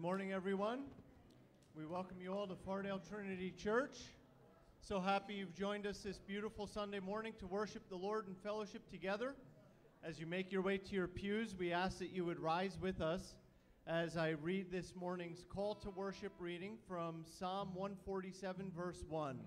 morning, everyone. We welcome you all to Fardale Trinity Church. So happy you've joined us this beautiful Sunday morning to worship the Lord and fellowship together. As you make your way to your pews, we ask that you would rise with us as I read this morning's call to worship reading from Psalm 147, verse 1.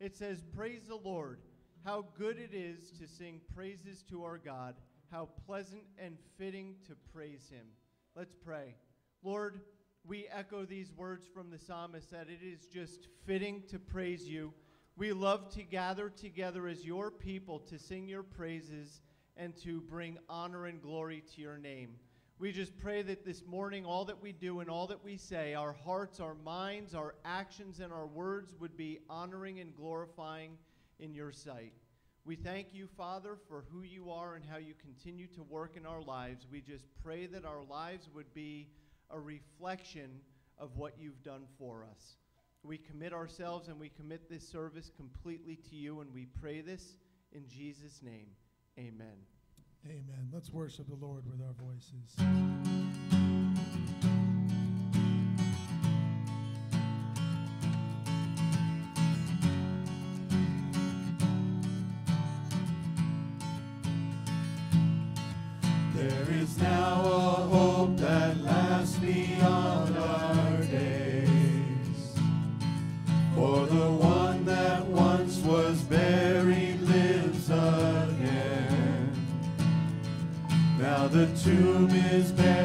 It says, Praise the Lord. How good it is to sing praises to our God. How pleasant and fitting to praise him. Let's pray. Lord, we echo these words from the psalmist that it is just fitting to praise you. We love to gather together as your people to sing your praises and to bring honor and glory to your name. We just pray that this morning, all that we do and all that we say, our hearts, our minds, our actions, and our words would be honoring and glorifying in your sight. We thank you, Father, for who you are and how you continue to work in our lives. We just pray that our lives would be a reflection of what you've done for us. We commit ourselves and we commit this service completely to you, and we pray this in Jesus' name. Amen. Amen. Let's worship the Lord with our voices. There is now beyond our days. For the one that once was buried lives again. Now the tomb is bare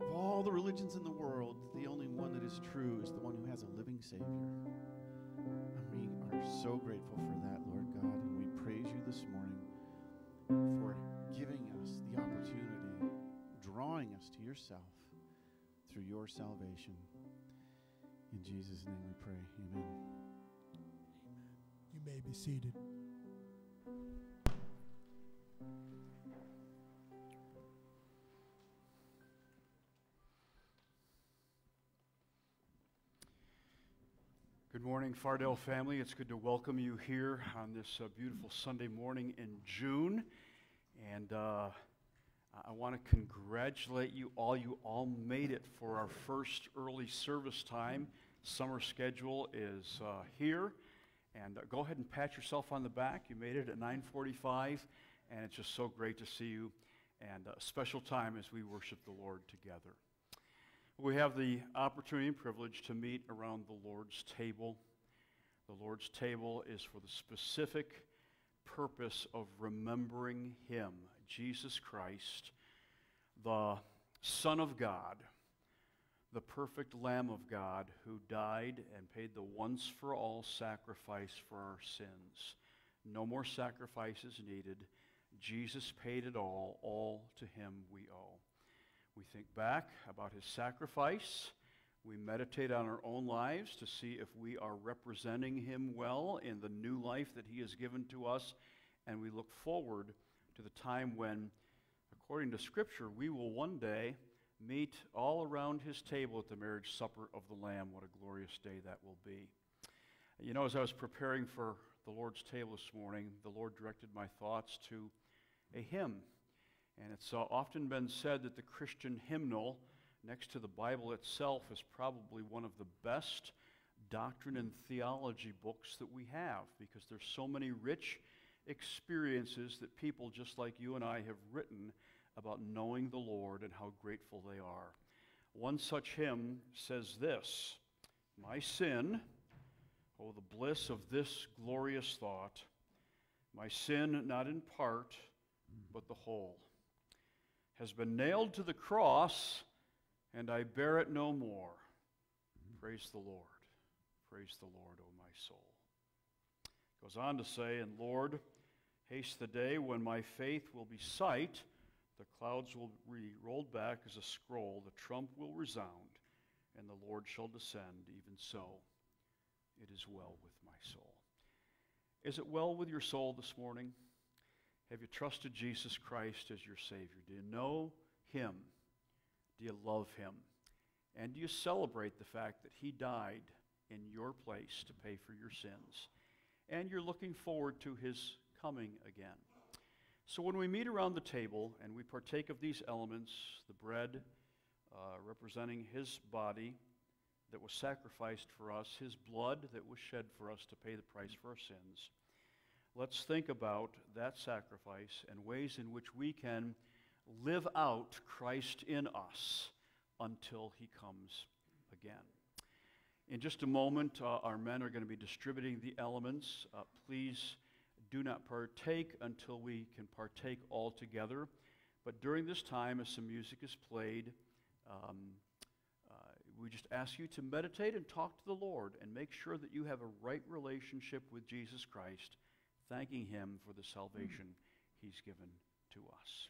Of all the religions in the world, the only one that is true is the one who has a living Savior. And we are so grateful for that, Lord God, and we praise you this morning for giving us the opportunity, drawing us to yourself through your salvation. In Jesus' name we pray. Amen. You may be seated. Morning, Fardale family. It's good to welcome you here on this uh, beautiful Sunday morning in June. And uh, I want to congratulate you all. You all made it for our first early service time. Summer schedule is uh, here. And uh, go ahead and pat yourself on the back. You made it at 945, and it's just so great to see you. And a special time as we worship the Lord together. We have the opportunity and privilege to meet around the Lord's table. The Lord's table is for the specific purpose of remembering Him, Jesus Christ, the Son of God, the perfect Lamb of God who died and paid the once for all sacrifice for our sins. No more sacrifices needed. Jesus paid it all. All to Him we owe. We think back about his sacrifice. We meditate on our own lives to see if we are representing him well in the new life that he has given to us. And we look forward to the time when, according to Scripture, we will one day meet all around his table at the marriage supper of the Lamb. What a glorious day that will be. You know, as I was preparing for the Lord's table this morning, the Lord directed my thoughts to a hymn. And it's uh, often been said that the Christian hymnal, next to the Bible itself, is probably one of the best doctrine and theology books that we have because there's so many rich experiences that people just like you and I have written about knowing the Lord and how grateful they are. One such hymn says this My sin, oh, the bliss of this glorious thought, my sin not in part, but the whole has been nailed to the cross, and I bear it no more. Praise the Lord. Praise the Lord, O my soul. Goes on to say, And Lord, haste the day when my faith will be sight, the clouds will be rolled back as a scroll, the trump will resound, and the Lord shall descend. Even so, it is well with my soul. Is it well with your soul this morning? Have you trusted Jesus Christ as your Savior? Do you know Him? Do you love Him? And do you celebrate the fact that He died in your place to pay for your sins? And you're looking forward to His coming again. So when we meet around the table and we partake of these elements, the bread uh, representing His body that was sacrificed for us, His blood that was shed for us to pay the price for our sins, let's think about that sacrifice and ways in which we can live out Christ in us until he comes again. In just a moment, uh, our men are going to be distributing the elements. Uh, please do not partake until we can partake all together. But during this time, as some music is played, um, uh, we just ask you to meditate and talk to the Lord and make sure that you have a right relationship with Jesus Christ thanking Him for the salvation He's given to us.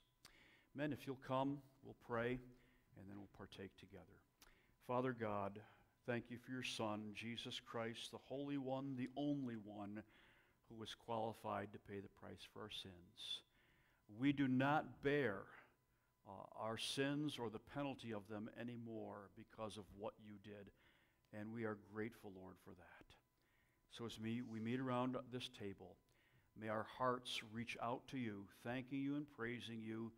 Men, if you'll come, we'll pray, and then we'll partake together. Father God, Thank you for your Son, Jesus Christ, the Holy One, the only one who was qualified to pay the price for our sins. We do not bear uh, our sins or the penalty of them anymore because of what you did, and we are grateful, Lord, for that. So as we, we meet around this table, may our hearts reach out to you, thanking you and praising you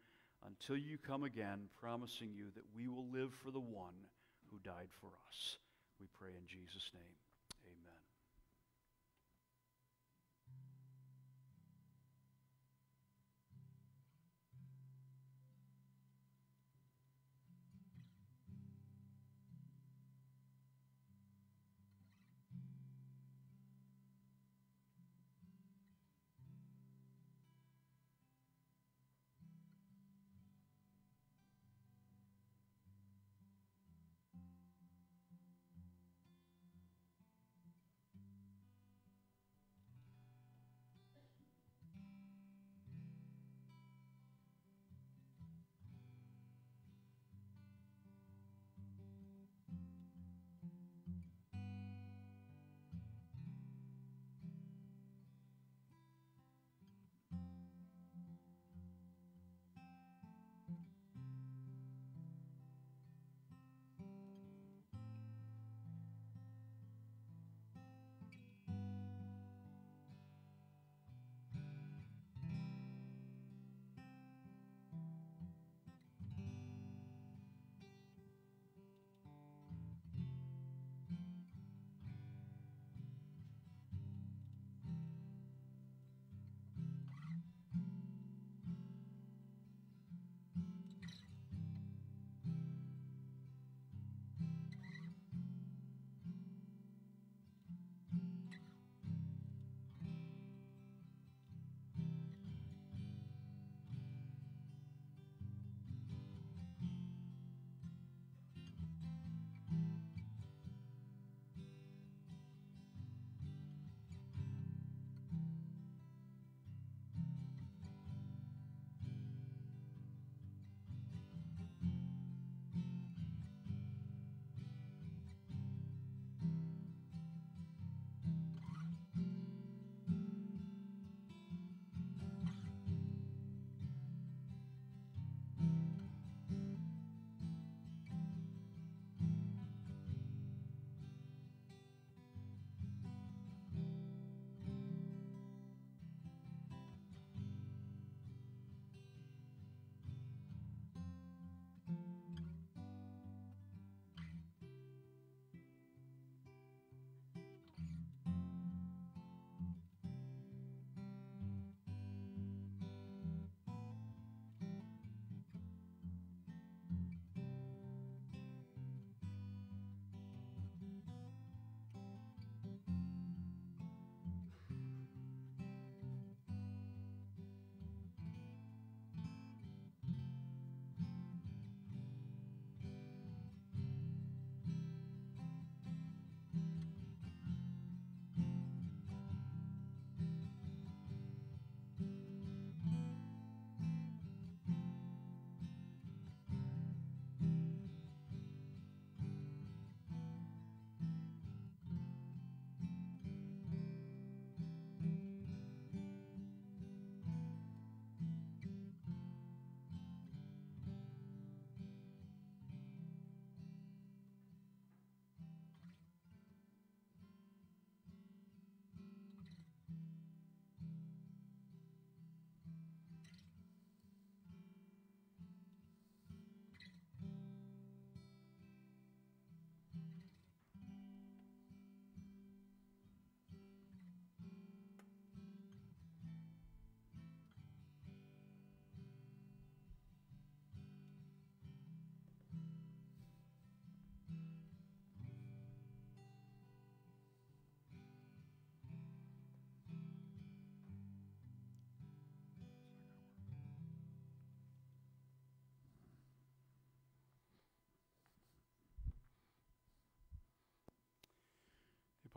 until you come again, promising you that we will live for the one who died for us. We pray in Jesus' name.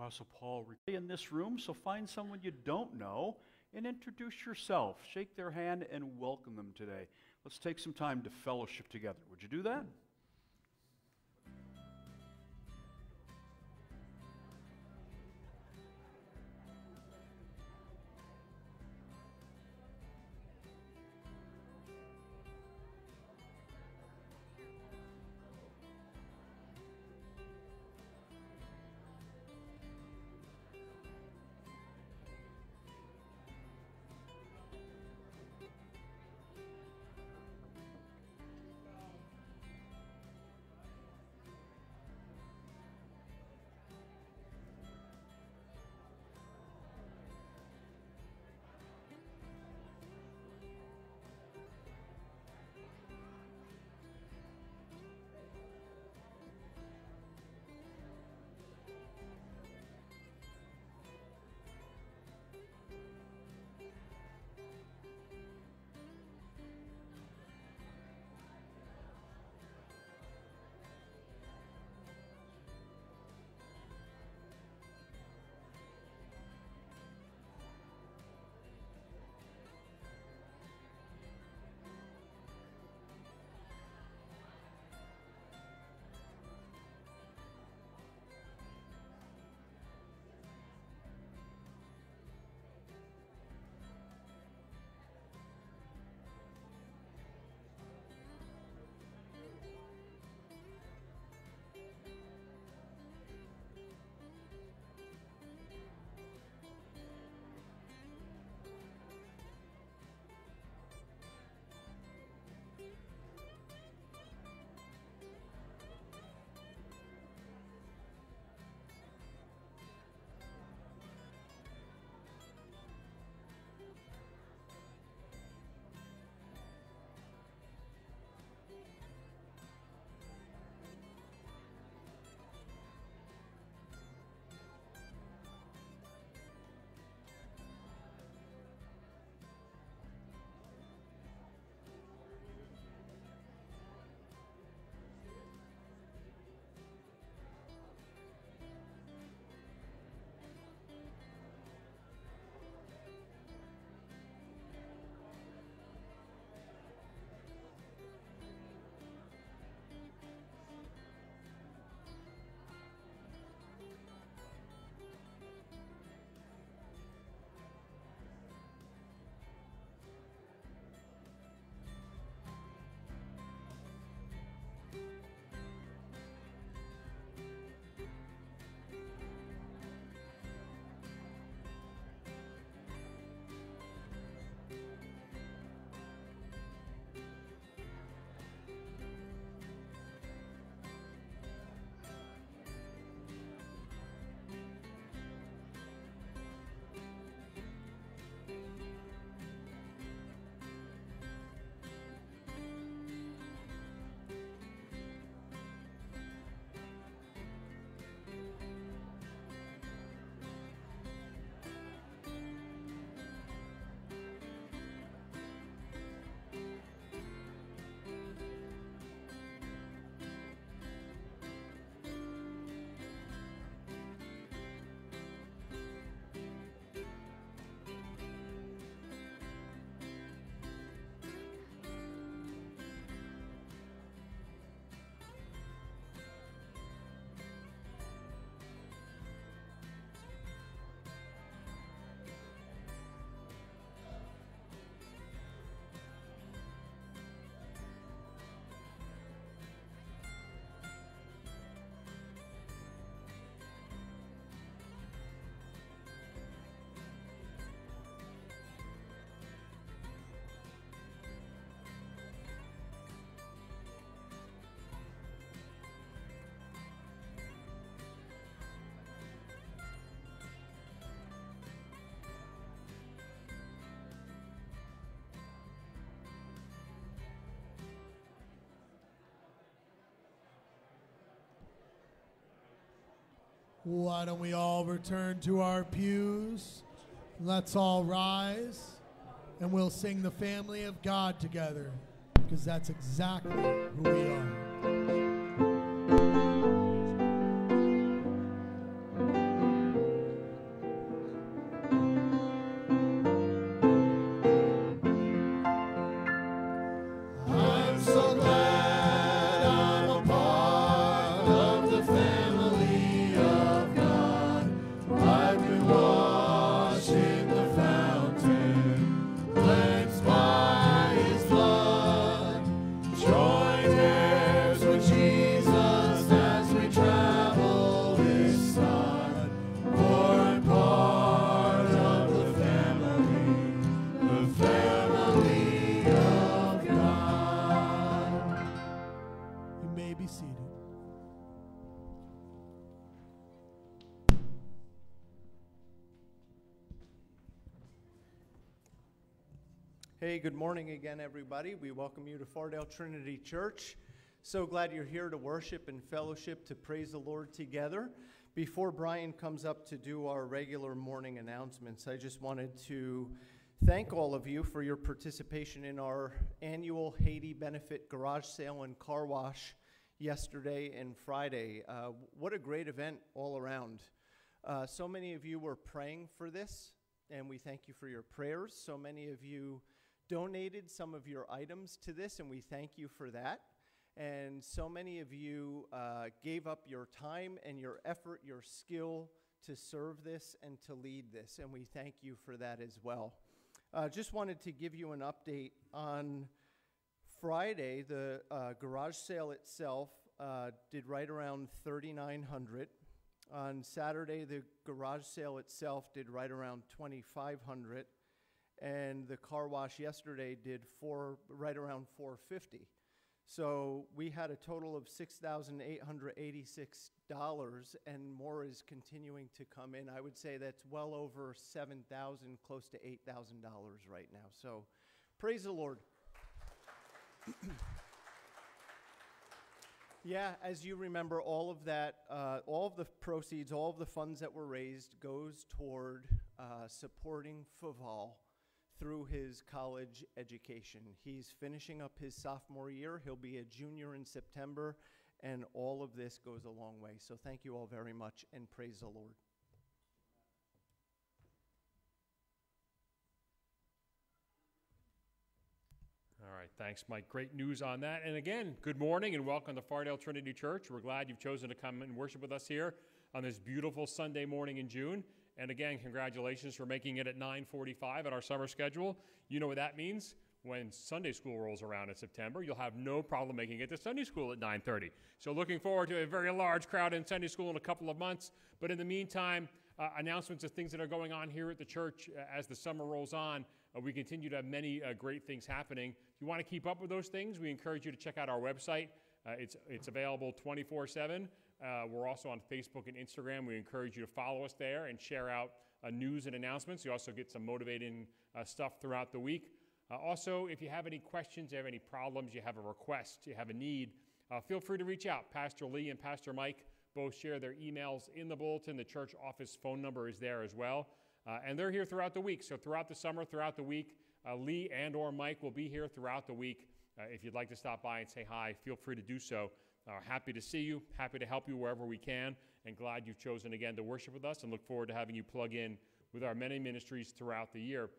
Apostle Paul in this room, so find someone you don't know and introduce yourself. Shake their hand and welcome them today. Let's take some time to fellowship together. Would you do that? Why don't we all return to our pews? Let's all rise and we'll sing the family of God together because that's exactly who we are. Good morning again, everybody. We welcome you to Fardale Trinity Church. So glad you're here to worship and fellowship, to praise the Lord together. Before Brian comes up to do our regular morning announcements, I just wanted to thank all of you for your participation in our annual Haiti Benefit Garage Sale and Car Wash yesterday and Friday. Uh, what a great event all around. Uh, so many of you were praying for this, and we thank you for your prayers. So many of you donated some of your items to this, and we thank you for that. And so many of you uh, gave up your time and your effort, your skill to serve this and to lead this, and we thank you for that as well. Uh, just wanted to give you an update on Friday. The uh, garage sale itself uh, did right around 3,900. On Saturday, the garage sale itself did right around 2,500 and the car wash yesterday did four right around 450 so we had a total of $6886 and more is continuing to come in. I would say that's well over 7000 close to $8000 right now. So praise the lord. Yeah as you remember all of that uh, all of the proceeds all of the funds that were raised goes toward uh, supporting faval through his college education. He's finishing up his sophomore year. He'll be a junior in September, and all of this goes a long way. So thank you all very much, and praise the Lord. All right, thanks, Mike. Great news on that. And again, good morning and welcome to Fardale Trinity Church. We're glad you've chosen to come and worship with us here on this beautiful Sunday morning in June. And again, congratulations for making it at 9:45 at our summer schedule. You know what that means? When Sunday school rolls around in September, you'll have no problem making it to Sunday school at 9:30. So looking forward to a very large crowd in Sunday school in a couple of months. But in the meantime, uh, announcements of things that are going on here at the church uh, as the summer rolls on. Uh, we continue to have many uh, great things happening. If you want to keep up with those things, we encourage you to check out our website. Uh, it's, it's available 24 7. Uh, we're also on Facebook and Instagram. We encourage you to follow us there and share out uh, news and announcements. You also get some motivating uh, stuff throughout the week. Uh, also, if you have any questions, you have any problems, you have a request, you have a need, uh, feel free to reach out. Pastor Lee and Pastor Mike both share their emails in the bulletin. The church office phone number is there as well. Uh, and they're here throughout the week. So throughout the summer, throughout the week, Lee and or Mike will be here throughout the week. if you'd like to stop by and say hi, feel free to do so. Uh, happy to see you, happy to help you wherever we can, and glad you've chosen again to worship with us and look forward to having you plug in with our many ministries throughout the year.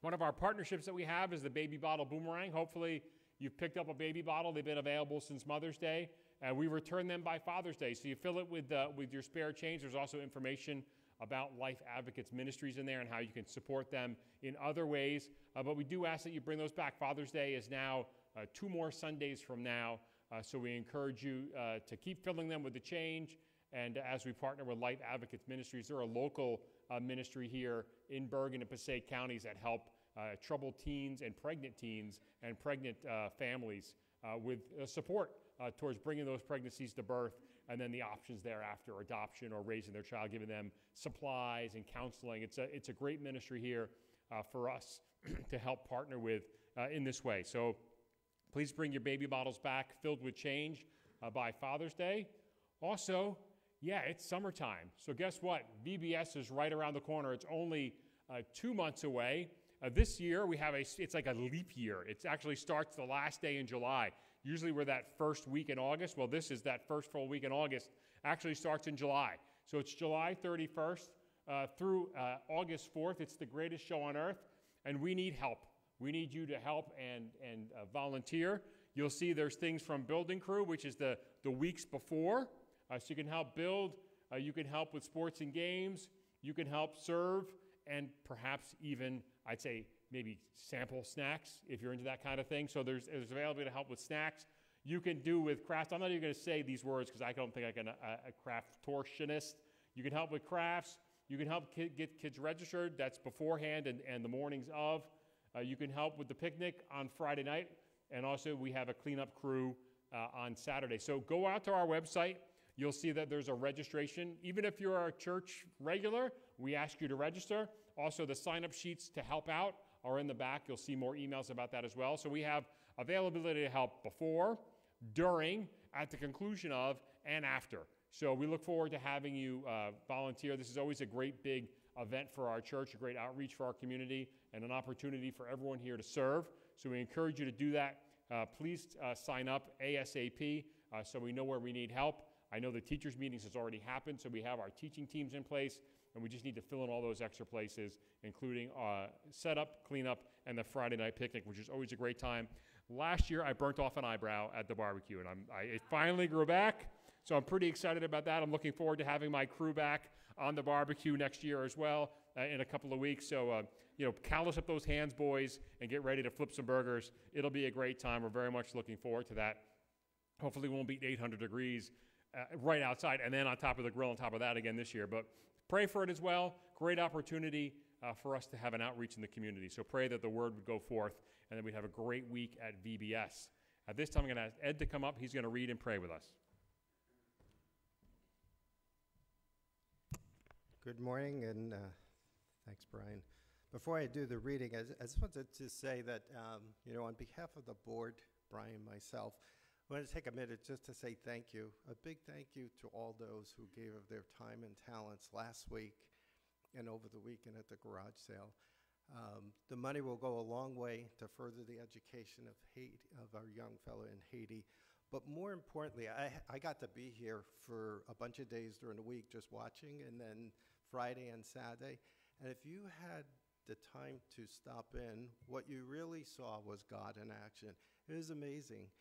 One of our partnerships that we have is the Baby Bottle Boomerang. Hopefully, you've picked up a baby bottle. They've been available since Mother's Day, and we return them by Father's Day. So you fill it with, uh, with your spare change. There's also information about Life Advocates Ministries in there and how you can support them in other ways. Uh, but we do ask that you bring those back. Father's Day is now uh, two more Sundays from now. Uh, so we encourage you uh, to keep filling them with the change. And as we partner with Life Advocates Ministries, they're a local uh, ministry here in Bergen and Passaic counties that help uh, troubled teens and pregnant teens and pregnant uh, families uh, with support towards bringing those pregnancies to birth and then the options thereafter adoption or raising their child, giving them supplies and counseling. It's a, it's a great ministry here for us to help partner with in this way. So Please bring your baby bottles back filled with change uh, by Father's Day. Also, Yeah, it's summertime. So guess what? VBS is right around the corner. It's only uh, two months away. Uh, this year we have a. It's like a leap year. It actually starts the last day in July. Usually we're that first week in August. Well, this is that first full week in August. Actually starts in July. So it's July 31st uh, through uh, August 4th. It's the greatest show on earth, and we need help. We need you to help and and uh, volunteer. You'll see there's things from building crew, which is the the weeks before. Uh, so you can help build, uh, you can help with sports and games, you can help serve, and perhaps even, I'd say, maybe sample snacks if you're into that kind of thing. So there's, there's available to help with snacks. You can do with crafts. I'm not even going to say these words because I don't think I can, uh, a craft torsionist. You can help with crafts. You can help get kids registered. That's beforehand and, and the mornings of. Uh, you can help with the picnic on Friday night. And also, we have a cleanup crew uh, on Saturday. So go out to our website. You'll see that there's a registration. Even if you're a church regular, we ask you to register. Also, the sign up sheets to help out are in the back. You'll see more emails about that as well. So we have availability to help before, during, at the conclusion of, and after. So we look forward to having you uh, volunteer. This is always a great big event for our church, a great outreach for our community, and an opportunity for everyone here to serve. So we encourage you to do that. Uh, please uh, sign up ASAP uh, so we know where we need help. I know the teachers' meetings has already happened, so we have our teaching teams in place, and we just need to fill in all those extra places, including uh, setup, cleanup, and the Friday night picnic, which is always a great time. Last year, I burnt off an eyebrow at the barbecue, and I'm, I, it finally grew back, so I'm pretty excited about that. I'm looking forward to having my crew back on the barbecue next year as well uh, in a couple of weeks. So, uh, you know, callus up those hands, boys, and get ready to flip some burgers. It'll be a great time. We're very much looking forward to that. Hopefully, we won't beat 800 degrees uh, right outside, and then on top of the grill, on top of that again this year. But pray for it as well. Great opportunity uh, for us to have an outreach in the community. So pray that the word would go forth, and that we'd have a great week at VBS. At this time, I'm going to ask Ed to come up. He's going to read and pray with us. Good morning, and uh, thanks, Brian. Before I do the reading, I, I just wanted to say that, um, you know, on behalf of the board, Brian, myself, I want to take a minute just to say thank you. A big thank you to all those who gave of their time and talents last week and over the weekend at the garage sale. Um, the money will go a long way to further the education of Haiti, of our young fellow in Haiti. But more importantly, I, I got to be here for a bunch of days during the week just watching, and then Friday and Saturday. And if you had the time to stop in, what you really saw was God in action. It was amazing.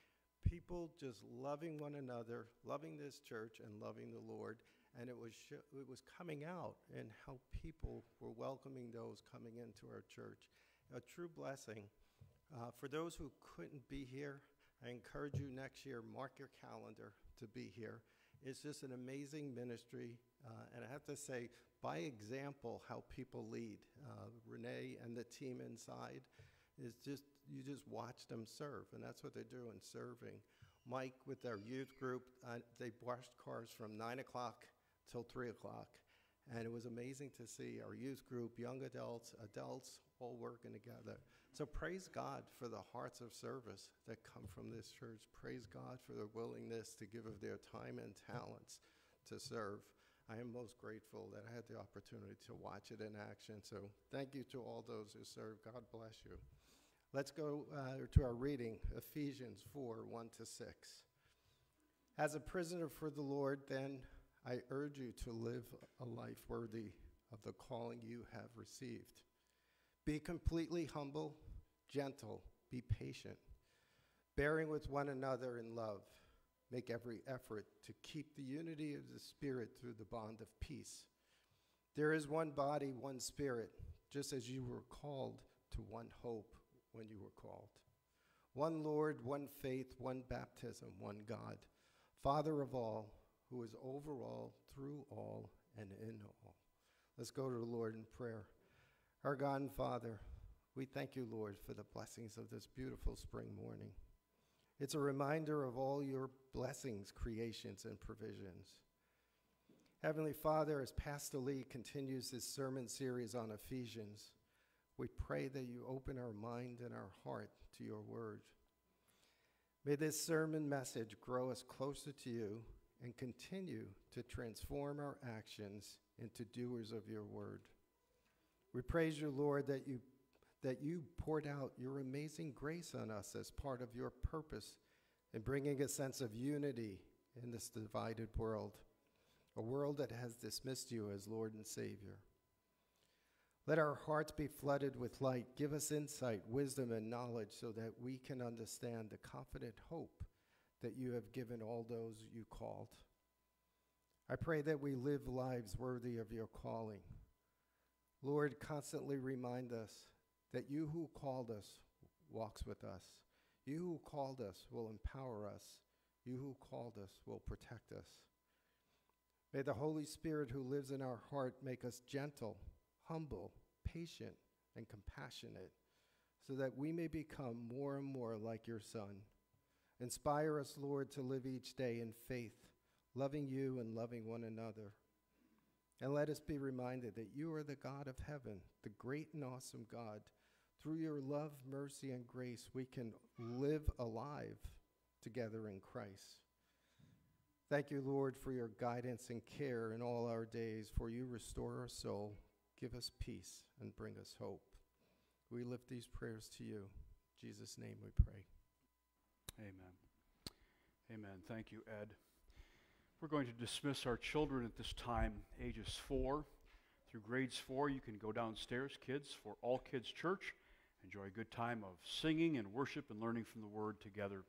People just loving one another, loving this church, and loving the Lord. And it was, it was coming out in how people were welcoming those coming into our church. A true blessing. Uh, for those who couldn't be here, I encourage you next year, mark your calendar to be here. It's just an amazing ministry. Uh, and I have to say, by example, how people lead. Uh, Renee and the team inside is just, you just watch them serve, and that's what they're doing, serving. Mike, with their youth group, uh, they washed cars from 9 o'clock till 3 o'clock. And it was amazing to see our youth group, young adults, adults, all working together. So praise God for the hearts of service that come from this church. Praise God for their willingness to give of their time and talents to serve. I am most grateful that I had the opportunity to watch it in action. So thank you to all those who serve. God bless you. Let's go uh, to our reading Ephesians 4 1 to 6. As a prisoner for the Lord, then I urge you to live a life worthy of the calling you have received. Be completely humble, gentle, be patient, bearing with one another in love. Make every effort to keep the unity of the Spirit through the bond of peace. There is one body, one Spirit, just as you were called to one hope when you were called. One Lord, one faith, one baptism, one God, Father of all, who is over all, through all, and in all. Let's go to the Lord in prayer. Our God and Father, we thank you, Lord, for the blessings of this beautiful spring morning. It's a reminder of all your blessings, creations, and provisions. Heavenly Father, as Pastor Lee continues his sermon series on Ephesians, we pray that you open our mind and our heart to your word. May this sermon message grow us closer to you and continue to transform our actions into doers of your word. We praise you, Lord, that you, that you poured out your amazing grace on us as part of your purpose in bringing a sense of unity in this divided world, a world that has dismissed you as Lord and Savior. Let our hearts be flooded with light. Give us insight, wisdom, and knowledge so that we can understand the confident hope that you have given all those you called. I pray that we live lives worthy of your calling. Lord, constantly remind us that you who called us walks with us. You who called us will empower us. You who called us will protect us. May the Holy Spirit who lives in our heart make us gentle, humble, patient, and compassionate so that we may become more and more like your Son. Inspire us, Lord, to live each day in faith, loving you and loving one another. And let us be reminded that you are the God of heaven, the great and awesome God. Through your love, mercy, and grace, we can live alive together in Christ. Thank you, Lord, for your guidance and care in all our days, for you restore our soul, give us peace, and bring us hope. We lift these prayers to you. In Jesus' name we pray. Amen. Amen. Thank you, Ed. We're going to dismiss our children at this time, ages four through grades four. You can go downstairs, kids, for All Kids Church. Enjoy a good time of singing and worship and learning from the Word together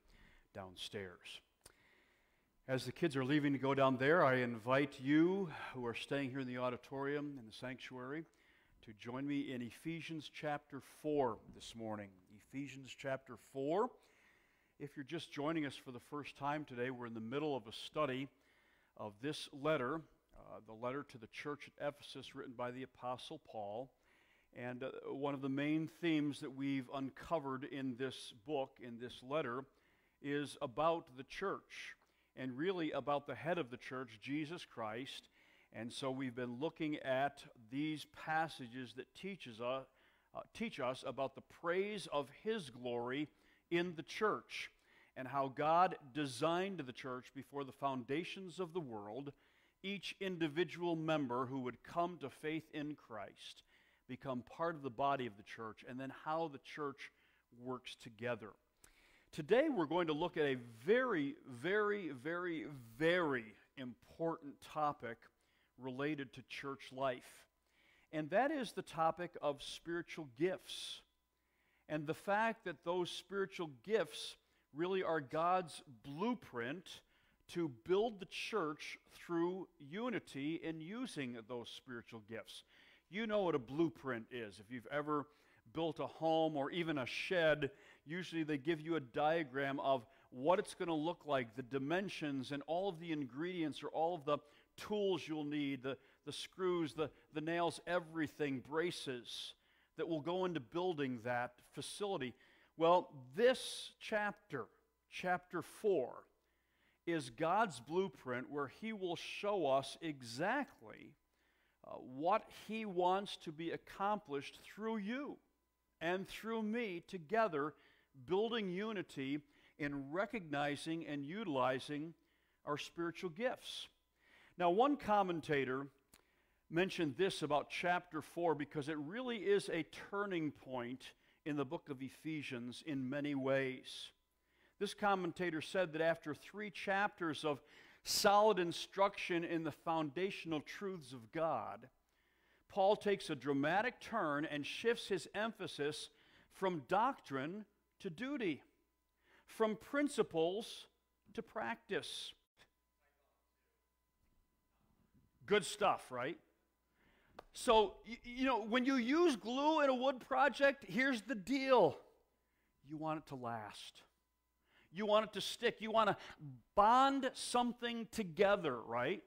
downstairs. As the kids are leaving to go down there, I invite you who are staying here in the auditorium in the sanctuary to join me in Ephesians chapter 4 this morning. Ephesians chapter 4. If you're just joining us for the first time today, we're in the middle of a study of this letter, uh, the letter to the church at Ephesus, written by the Apostle Paul. And uh, one of the main themes that we've uncovered in this book, in this letter, is about the church and really about the head of the church, Jesus Christ. And so we've been looking at these passages that teaches us, uh, teach us about the praise of his glory in the church and how God designed the church before the foundations of the world, each individual member who would come to faith in Christ become part of the body of the church, and then how the church works together. Today, we're going to look at a very, very, very, very important topic related to church life, and that is the topic of spiritual gifts and the fact that those spiritual gifts really are God's blueprint to build the church through unity in using those spiritual gifts. You know what a blueprint is. If you've ever built a home or even a shed, usually they give you a diagram of what it's going to look like, the dimensions, and all of the ingredients or all of the tools you'll need the, the screws, the, the nails, everything, braces that will go into building that facility. Well, this chapter, chapter 4, is God's blueprint where He will show us exactly uh, what He wants to be accomplished through you and through me together, building unity in recognizing and utilizing our spiritual gifts. Now, one commentator mentioned this about chapter 4 because it really is a turning point in the book of Ephesians in many ways. This commentator said that after three chapters of solid instruction in the foundational truths of God, Paul takes a dramatic turn and shifts his emphasis from doctrine to duty, from principles to practice. Good stuff, right? So, you know, when you use glue in a wood project, here's the deal you want it to last. You want it to stick. You want to bond something together, right?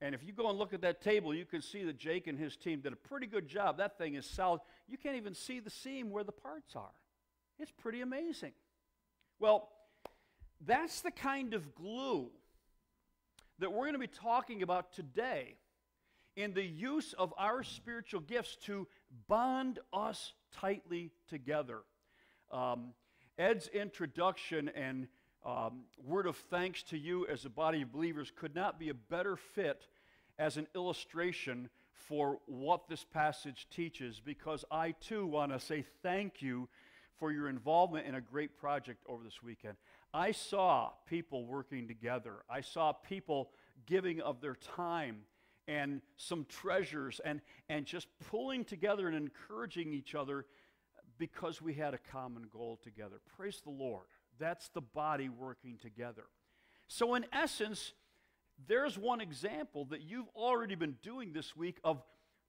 And if you go and look at that table, you can see that Jake and his team did a pretty good job. That thing is solid. You can't even see the seam where the parts are. It's pretty amazing. Well, that's the kind of glue that we're going to be talking about today in the use of our spiritual gifts to bond us tightly together. Um, Ed's introduction and um, word of thanks to you as a body of believers could not be a better fit as an illustration for what this passage teaches because I too want to say thank you for your involvement in a great project over this weekend. I saw people working together, I saw people giving of their time and some treasures and, and just pulling together and encouraging each other because we had a common goal together. Praise the Lord. That's the body working together. So, in essence, there's one example that you've already been doing this week of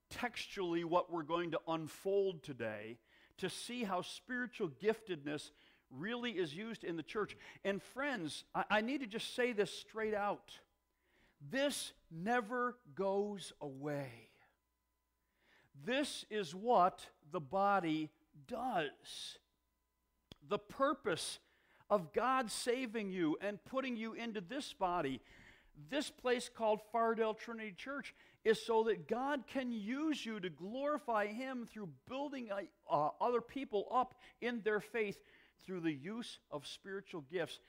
textually what we're going to unfold today to see how spiritual giftedness really is used in the church. And, friends, I, I need to just say this straight out this never goes away. This is what the body does. The purpose of God saving you and putting you into this body, this place called Fardale Trinity Church, is so that God can use you to glorify Him through building uh, other people up in their faith through the use of spiritual gifts.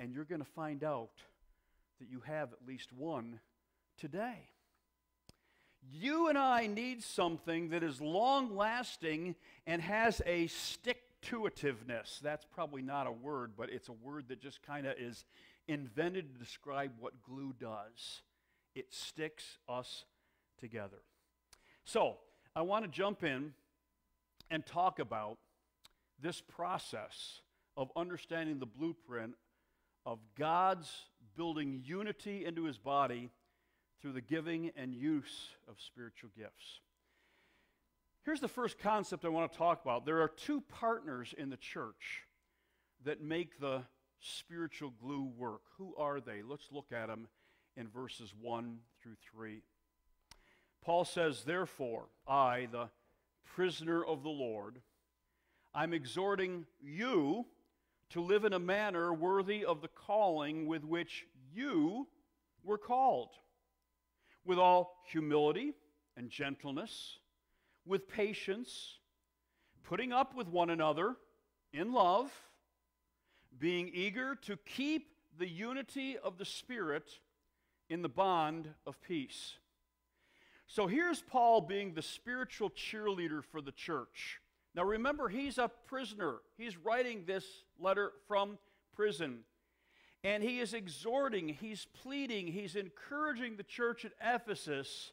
And you're going to find out that you have at least one today. You and I need something that is long lasting and has a stick to itiveness. That's probably not a word, but it's a word that just kind of is invented to describe what glue does. It sticks us together. So, I want to jump in and talk about this process of understanding the blueprint of God's building unity into his body through the giving and use of spiritual gifts. Here's the first concept I want to talk about. There are two partners in the church that make the spiritual glue work. Who are they? Let's look at them in verses 1 through 3. Paul says, Therefore, I, the prisoner of the Lord, I'm exhorting you to live in a manner worthy of the calling with which you were called with all humility and gentleness, with patience, putting up with one another in love, being eager to keep the unity of the Spirit in the bond of peace. So here's Paul being the spiritual cheerleader for the church. Now remember, he's a prisoner. He's writing this letter from prison. And he is exhorting, he's pleading, he's encouraging the church at Ephesus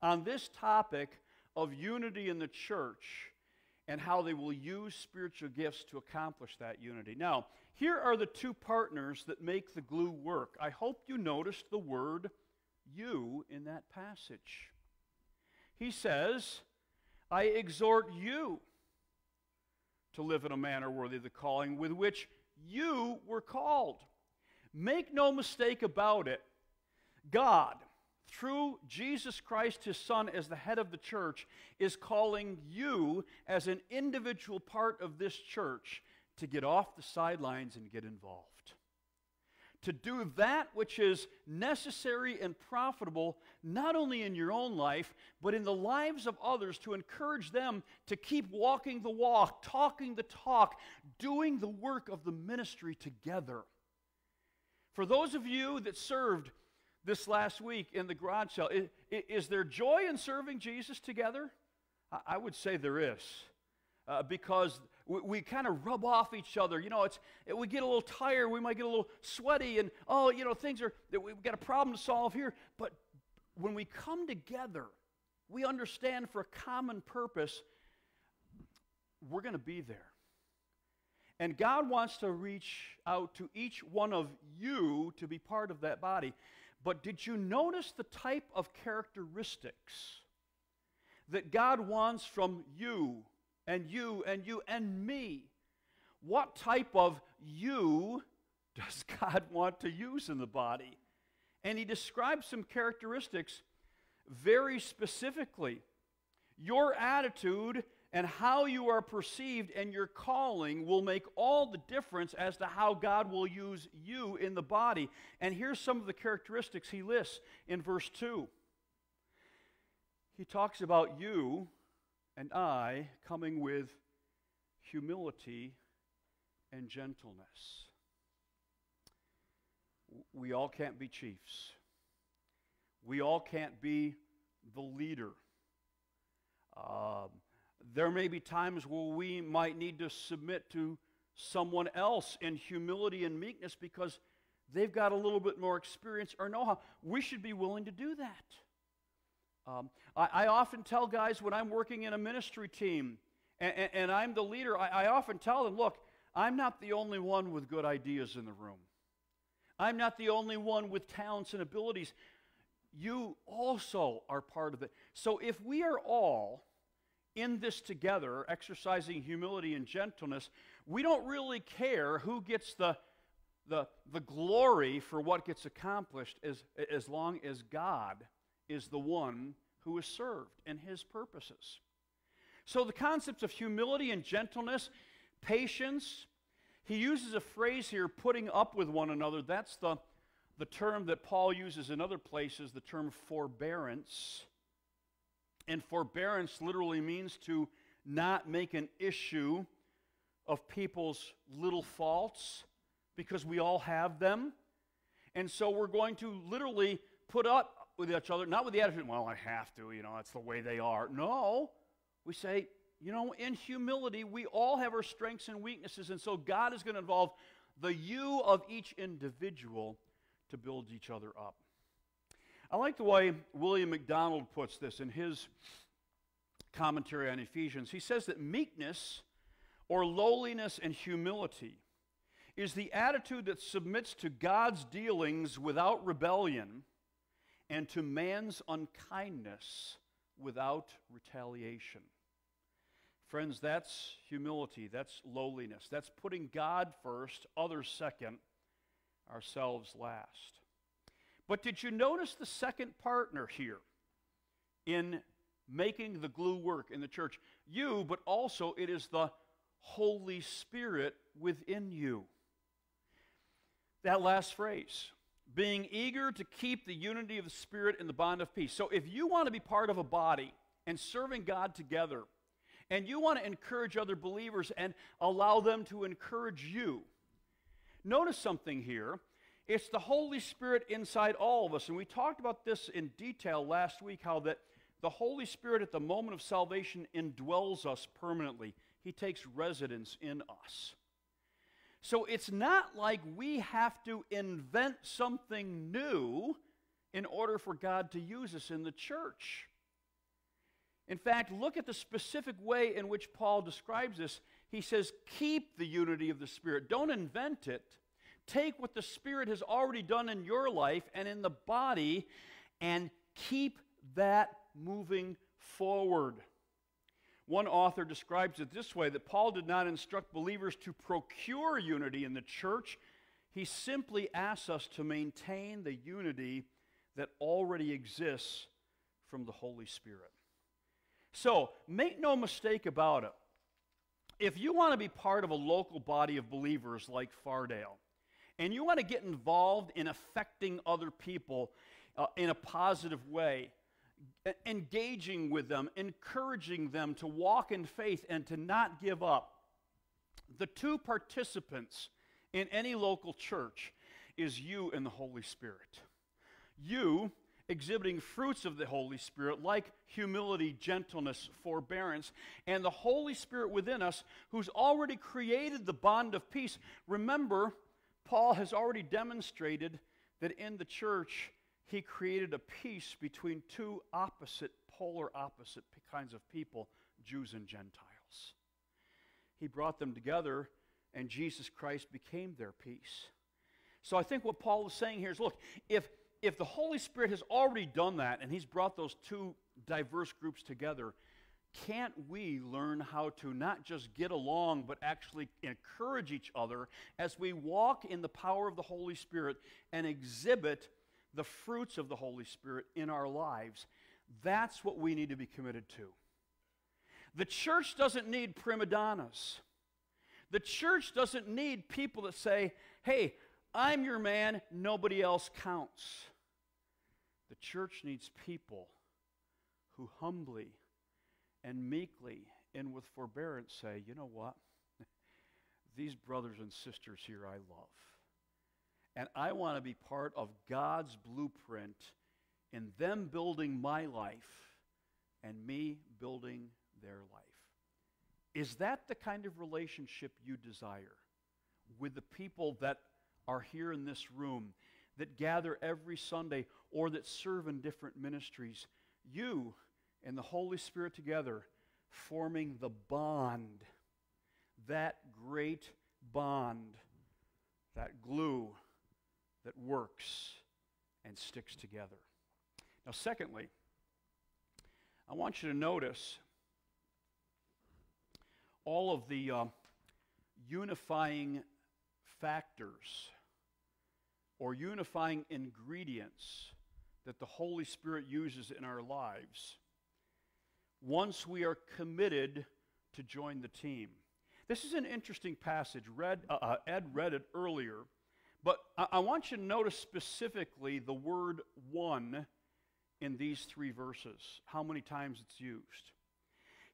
on this topic of unity in the church and how they will use spiritual gifts to accomplish that unity. Now, here are the two partners that make the glue work. I hope you noticed the word you in that passage. He says, I exhort you to live in a manner worthy of the calling with which you were called. Make no mistake about it. God, through Jesus Christ, his Son, as the head of the church, is calling you as an individual part of this church to get off the sidelines and get involved. To do that which is necessary and profitable, not only in your own life, but in the lives of others, to encourage them to keep walking the walk, talking the talk, doing the work of the ministry together. For those of you that served this last week in the garage sale, is, is there joy in serving Jesus together? I would say there is. Uh, because we, we kind of rub off each other. You know, it's, it, we get a little tired, we might get a little sweaty, and oh, you know, things are, that we've got a problem to solve here. But when we come together, we understand for a common purpose, we're going to be there. And God wants to reach out to each one of you to be part of that body. But did you notice the type of characteristics that God wants from you and you and you and me? What type of you does God want to use in the body? And he describes some characteristics very specifically. Your attitude and how you are perceived and your calling will make all the difference as to how God will use you in the body. And here's some of the characteristics he lists in verse 2. He talks about you and I coming with humility and gentleness. we all can't be chiefs. We all can't be the leader. Um, there may be times where we might need to submit to someone else in humility and meekness because they've got a little bit more experience or know how. We should be willing to do that. Um, I, I, often tell guys when I'm working in a ministry team and, and, and I'm the leader, I, I often tell them, look, I'm not the only one with good ideas in the room. I'm not the only one with talents and abilities. You also are part of it. So if we are all in this together, exercising humility and gentleness, we don't really care who gets the, the, the glory for what gets accomplished as, as long as God is the one who is served and his purposes. So the concepts of humility and gentleness, patience, he uses a phrase here, putting up with one another. That's the, the term that Paul uses in other places, the term forbearance. And forbearance literally means to not make an issue of people's little faults because we all have them. And so we're going to literally put up with each other, not with the attitude, well, I have to, you know, that's the way they are. No, we say, you know, in humility, we all have our strengths and weaknesses, and so God is going to involve the you of each individual to build each other up. I like the way William MacDonald puts this in his commentary on Ephesians. He says that meekness or lowliness and humility is the attitude that submits to God's dealings without rebellion and to man's unkindness without retaliation. Friends, that's humility, that's lowliness, that's putting God first, others second, ourselves last. But did you notice the second partner here in making the glue work in the church? You, but also it is the Holy Spirit within you. That last phrase, being eager to keep the unity of the Spirit in the bond of peace. So if you want to be part of a body and serving God together, and you want to encourage other believers and allow them to encourage you, notice something here. It's the Holy Spirit inside all of us. And we talked about this in detail last week how that the Holy Spirit at the moment of salvation indwells us permanently, He takes residence in us. So it's not like we have to invent something new in order for God to use us in the church. In fact, look at the specific way in which Paul describes this. He says, Keep the unity of the Spirit, don't invent it. Take what the Spirit has already done in your life and in the body and keep that moving forward. One author describes it this way that Paul did not instruct believers to procure unity in the church. He simply asks us to maintain the unity that already exists from the Holy Spirit. So, make no mistake about it. If you want to be part of a local body of believers like Fardale, and you want to get involved in affecting other people uh, in a positive way, engaging with them, encouraging them to walk in faith and to not give up. The two participants in any local church is you and the Holy Spirit. You exhibiting fruits of the Holy Spirit like humility, gentleness, forbearance, and the Holy Spirit within us who's already created the bond of peace. Remember, Paul has already demonstrated that in the church he created a peace between two opposite, polar opposite kinds of people, Jews and Gentiles. He brought them together, and Jesus Christ became their peace. So I think what Paul is saying here is look, if, if the Holy Spirit has already done that, and he's brought those two diverse groups together, can't we learn how to not just get along, but actually encourage each other as we walk in the power of the Holy Spirit and exhibit the fruits of the Holy Spirit in our lives. That's what we need to be committed to. The church doesn't need prima donnas. The church doesn't need people that say, hey, I'm your man, nobody else counts. The church needs people who humbly and meekly and with forbearance say, you know what? These brothers and sisters here I love. And I want to be part of God's blueprint in them building my life and me building their life. Is that the kind of relationship you desire with the people that are here in this room, that gather every Sunday, or that serve in different ministries? You and the Holy Spirit together forming the bond, that great bond, that glue that works and sticks together. Now, secondly, I want you to notice all of the uh, unifying factors or unifying ingredients that the Holy Spirit uses in our lives once we are committed to join the team. This is an interesting passage. Read, uh, uh, Ed read it earlier, but I, I want you to notice specifically the word one in these three verses, how many times it's used.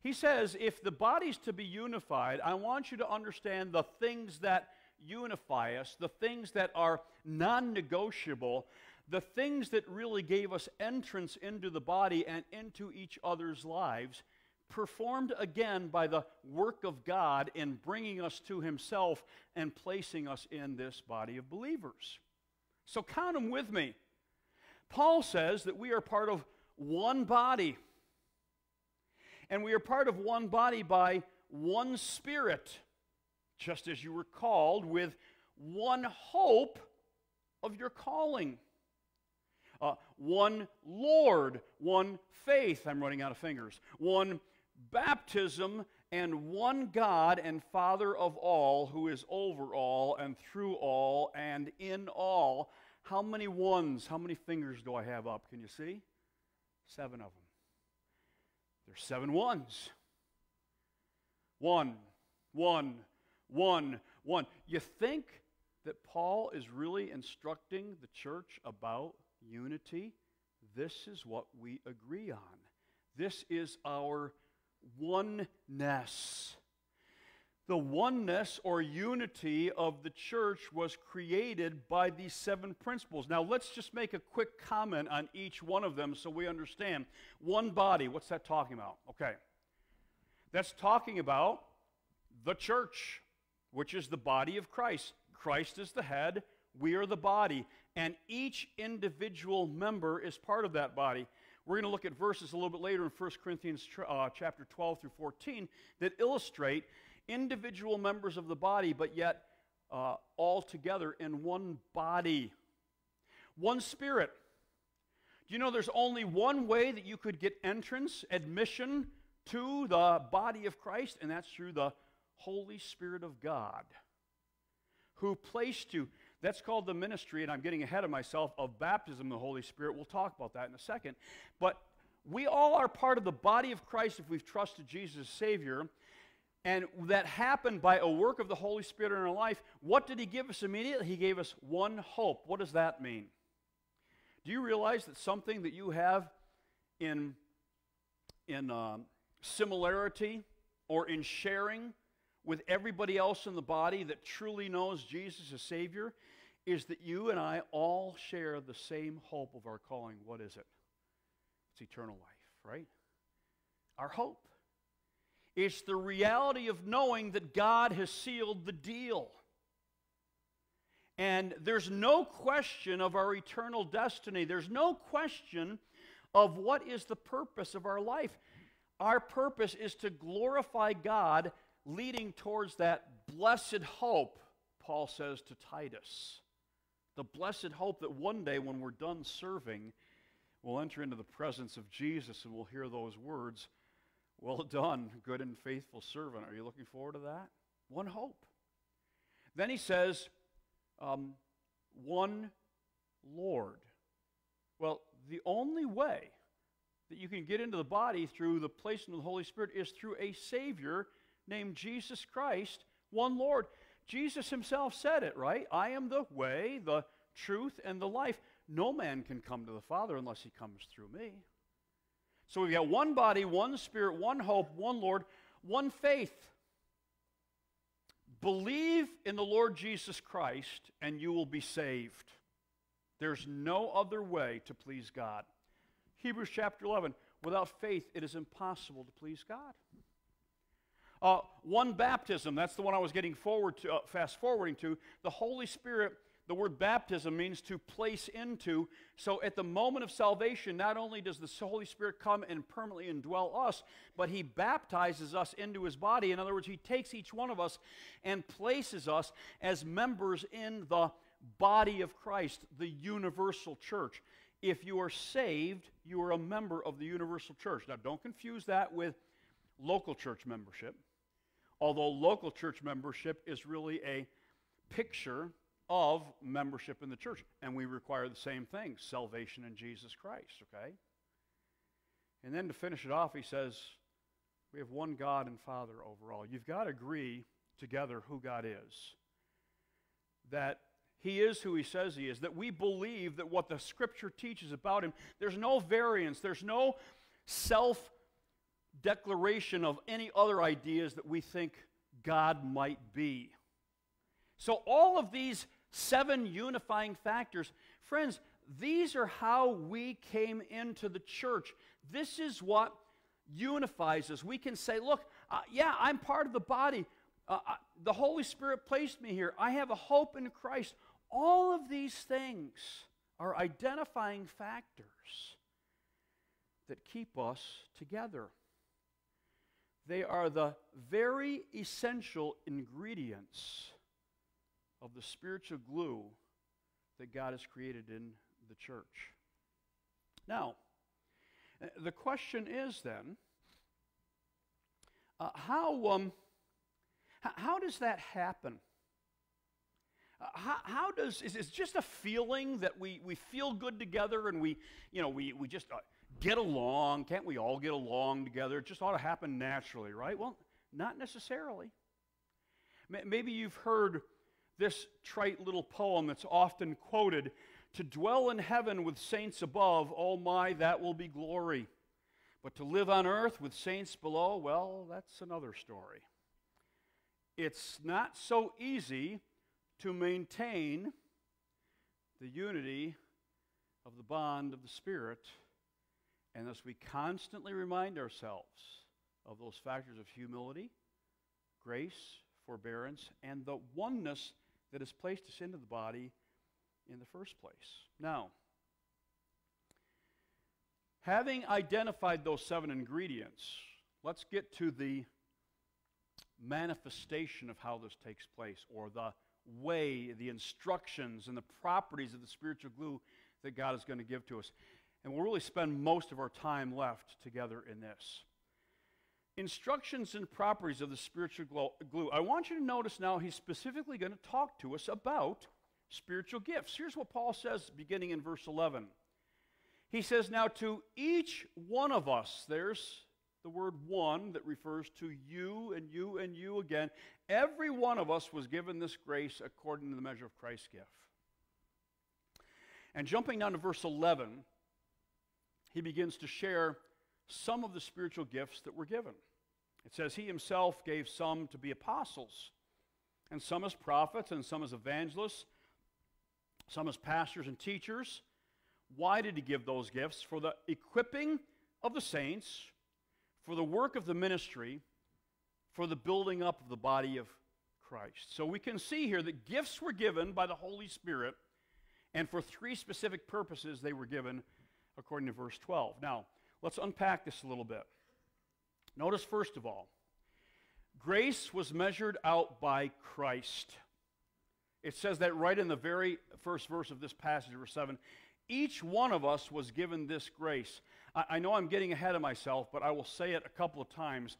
He says, if the body's to be unified, I want you to understand the things that unify us, the things that are non negotiable, the things that really gave us entrance into the body and into each other's lives, performed again by the work of God in bringing us to Himself and placing us in this body of believers. So count them with me. Paul says that we are part of one body. And we are part of one body by one spirit, just as you were called with one hope of your calling. Uh, one Lord, one faith, I'm running out of fingers, one baptism, and one God and Father of all, who is over all and through all and in all. How many ones, how many fingers do I have up? Can you see? Seven of them. There's seven ones. One, one, one, one. You think that Paul is really instructing the church about unity? This is what we agree on. This is our oneness. The oneness or unity of the church was created by these seven principles. Now, let's just make a quick comment on each one of them so we understand. One body, what's that talking about? Okay. That's talking about the church, which is the body of Christ. Christ is the head, we are the body, and each individual member is part of that body. We're going to look at verses a little bit later in 1 Corinthians uh, chapter 12 through 14 that illustrate individual members of the body, but yet uh, all together in one body, one spirit. Do you know there's only one way that you could get entrance, admission to the body of Christ, and that's through the Holy Spirit of God, who placed you. That's called the ministry, and I'm getting ahead of myself, of baptism the Holy Spirit. We'll talk about that in a second. But we all are part of the body of Christ if we've trusted Jesus as Savior. And that happened by a work of the Holy Spirit in our life. What did He give us immediately? He gave us one hope. What does that mean? Do you realize that something that you have in, in uh, similarity or in sharing with everybody else in the body that truly knows Jesus as Savior is that you and I all share the same hope of our calling. What is it? It's eternal life, right? Our hope. It's the reality of knowing that God has sealed the deal. And there's no question of our eternal destiny. There's no question of what is the purpose of our life. Our purpose is to glorify God, leading towards that blessed hope, Paul says to Titus. The blessed hope that one day, when we're done serving, we'll enter into the presence of Jesus and we'll hear those words well done, good and faithful servant. Are you looking forward to that? One hope. Then he says, um, one Lord. Well, the only way that you can get into the body through the placement of the Holy Spirit is through a Savior named Jesus Christ, one Lord. Jesus himself said it, right? I am the way, the truth, and the life. No man can come to the Father unless he comes through me. So we've got one body, one spirit, one hope, one Lord, one faith. Believe in the Lord Jesus Christ and you will be saved. There's no other way to please God. Hebrews chapter 11 without faith, it is impossible to please God. Uh, one baptism, that's the one I was getting forward to, uh, fast forwarding to. The Holy Spirit, the word baptism means to place into. So at the moment of salvation, not only does the Holy Spirit come and permanently indwell us, but He baptizes us into His body. In other words, He takes each one of us and places us as members in the body of Christ, the universal church. If you are saved, you are a member of the universal church. Now, don't confuse that with local church membership although local church membership is really a picture of membership in the church. And we require the same thing salvation in Jesus Christ, okay? And then to finish it off, he says, We have one God and Father overall. You've got to agree together who God is. That he is who he says he is. That we believe that what the scripture teaches about him, there's no variance, there's no self declaration of any other ideas that we think God might be. So, all of these seven unifying factors, friends, these are how we came into the church. This is what unifies us. We can say, look, uh, yeah, I'm part of the body. Uh, uh, the Holy Spirit placed me here. I have a hope in Christ. All of these things are identifying factors that keep us together. They are the very essential ingredients of the spiritual glue that God has created in the church. Now, uh, the question is then, uh, how, um, how does that happen? Uh, how, how, does, is it just a feeling that we, we feel good together and we, you know, we, we just, uh, get along. Can't we all get along together? It just ought to happen naturally, right? Well, not necessarily. Maybe you've heard this trite little poem that's often quoted To dwell in heaven with saints above, oh my, that will be glory. But to live on earth with saints below, well, that's another story. It's not so easy to maintain the unity of the bond of the Spirit Unless we constantly remind ourselves of those factors of humility, grace, forbearance, and the oneness that has placed us into the body in the first place. Now, having identified those seven ingredients, let's get to the manifestation of how this takes place, or the way, the instructions, and the properties of the spiritual glue that God is going to give to us. And we'll really spend most of our time left together in this. Instructions and properties of the spiritual glue. I want you to notice now he's specifically going to talk to us about spiritual gifts. Here's what Paul says beginning in verse 11. He says, Now to each one of us, there's the word one that refers to you and you and you again. Every one of us was given this grace according to the measure of Christ's gift. And jumping down to verse 11, he begins to share some of the spiritual gifts that were given. It says, He himself gave some to be apostles, and some as prophets, and some as evangelists, some as pastors and teachers. Why did he give those gifts? For the equipping of the saints, for the work of the ministry, for the building up of the body of Christ. So we can see here that gifts were given by the Holy Spirit, and for three specific purposes they were given according to verse 12. Now, let's unpack this a little bit. Notice, first of all, grace was measured out by Christ. It says that right in the very first verse of this passage, verse 7. Each one of us was given this grace. I, I know I'm getting ahead of myself, but I will say it a couple of times.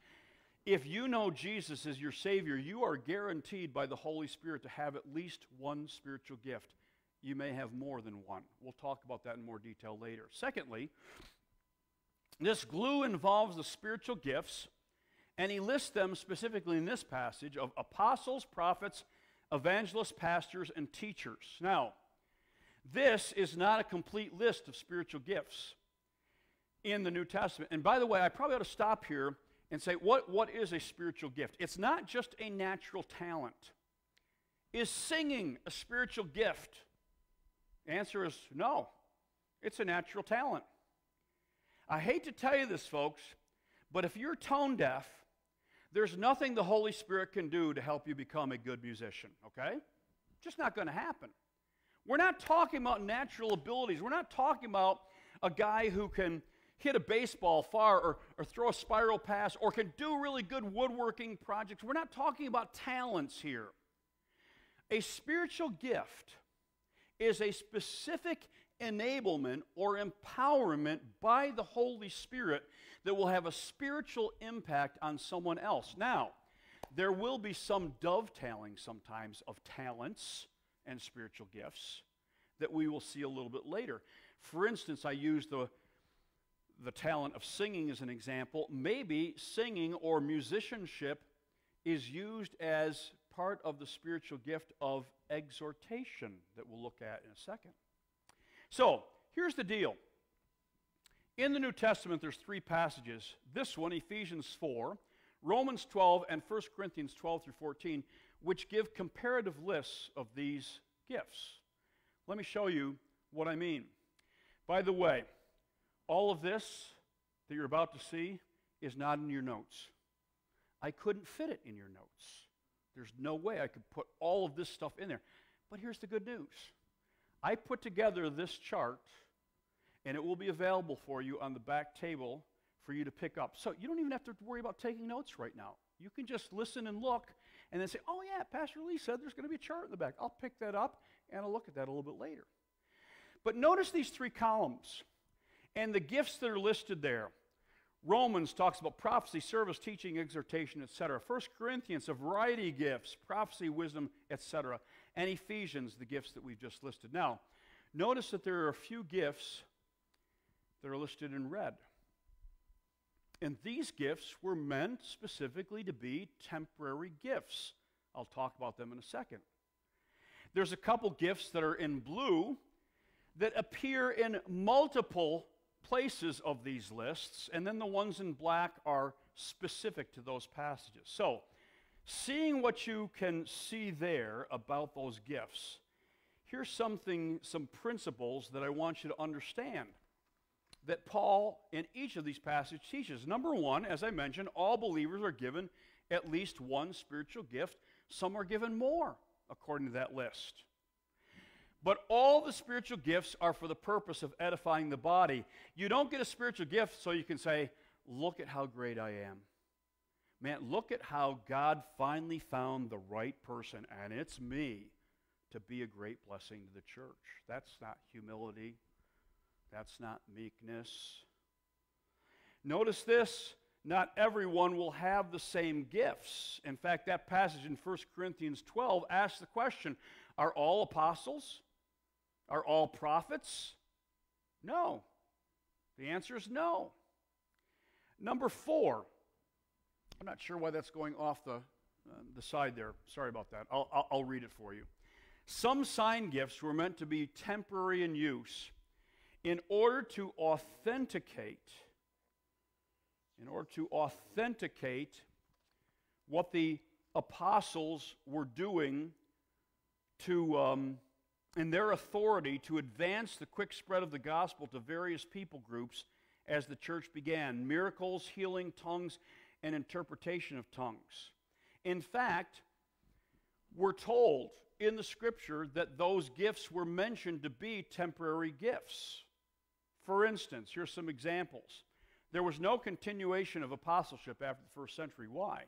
If you know Jesus as your Savior, you are guaranteed by the Holy Spirit to have at least one spiritual gift you may have more than one. We'll talk about that in more detail later. Secondly, this glue involves the spiritual gifts, and he lists them specifically in this passage of apostles, prophets, evangelists, pastors, and teachers. Now, this is not a complete list of spiritual gifts in the New Testament. And by the way, I probably ought to stop here and say, what, what is a spiritual gift? It's not just a natural talent. Is singing a spiritual gift? Answer is no, it's a natural talent. I hate to tell you this, folks, but if you're tone deaf, there's nothing the Holy Spirit can do to help you become a good musician, okay? Just not going to happen. We're not talking about natural abilities. We're not talking about a guy who can hit a baseball far or, or throw a spiral pass or can do really good woodworking projects. We're not talking about talents here. A spiritual gift is a specific enablement or empowerment by the Holy Spirit that will have a spiritual impact on someone else. Now, there will be some dovetailing sometimes of talents and spiritual gifts that we will see a little bit later. For instance, I use the, the talent of singing as an example. Maybe singing or musicianship is used as part of the spiritual gift of exhortation that we'll look at in a second. So, here's the deal. In the New Testament, there's three passages. This one, Ephesians 4, Romans 12, and 1 Corinthians 12 through 14, which give comparative lists of these gifts. Let me show you what I mean. By the way, all of this that you're about to see is not in your notes. I couldn't fit it in your notes. There's no way I could put all of this stuff in there. But here's the good news I put together this chart, and it will be available for you on the back table for you to pick up. So you don't even have to worry about taking notes right now. You can just listen and look and then say, oh, yeah, Pastor Lee said there's going to be a chart in the back. I'll pick that up and I'll look at that a little bit later. But notice these three columns and the gifts that are listed there. Romans talks about prophecy, service, teaching, exhortation, etc. 1 Corinthians, a variety of gifts, prophecy, wisdom, etc. And Ephesians, the gifts that we've just listed. Now, notice that there are a few gifts that are listed in red. And these gifts were meant specifically to be temporary gifts. I'll talk about them in a second. There's a couple gifts that are in blue that appear in multiple places of these lists, and then the ones in black are specific to those passages. So, seeing what you can see there about those gifts, here's something, some principles that I want you to understand that Paul, in each of these passages, teaches. Number one, as I mentioned, all believers are given at least one spiritual gift. Some are given more, according to that list. But all the spiritual gifts are for the purpose of edifying the body. You don't get a spiritual gift so you can say, Look at how great I am. Man, look at how God finally found the right person, and it's me to be a great blessing to the church. That's not humility, that's not meekness. Notice this not everyone will have the same gifts. In fact, that passage in 1 Corinthians 12 asks the question Are all apostles? Are all prophets? No. The answer is no. Number four, I'm not sure why that's going off the, uh, the side there. Sorry about that. I'll, I'll, I'll read it for you. Some sign gifts were meant to be temporary in use in order to authenticate, in order to authenticate what the apostles were doing to um, in their authority to advance the quick spread of the gospel to various people groups as the church began miracles, healing, tongues, and interpretation of tongues. In fact, we're told in the scripture that those gifts were mentioned to be temporary gifts. For instance, here's some examples. There was no continuation of apostleship after the first century. Why?